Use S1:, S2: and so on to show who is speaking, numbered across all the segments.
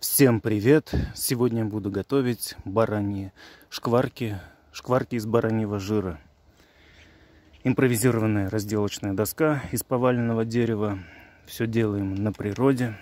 S1: Всем привет! Сегодня буду готовить бараньи шкварки, шкварки из бараньего жира. Импровизированная разделочная доска из поваленного дерева. Все делаем на природе.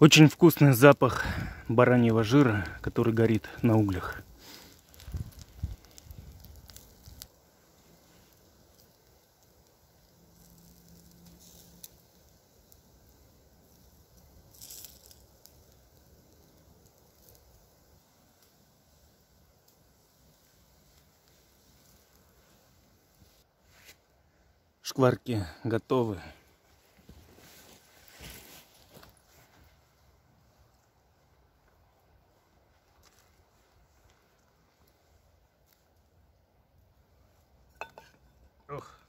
S1: Очень вкусный запах бараньего жира, который горит на углях. Шкварки готовы. Ох.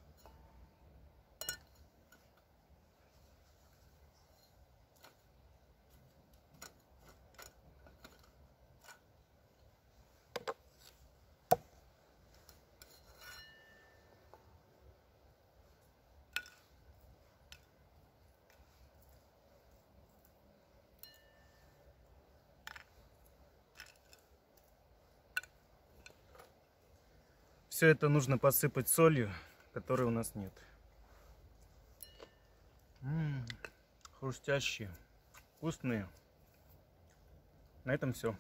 S1: Все это нужно посыпать солью которой у нас нет. М -м, хрустящие, вкусные. На этом все.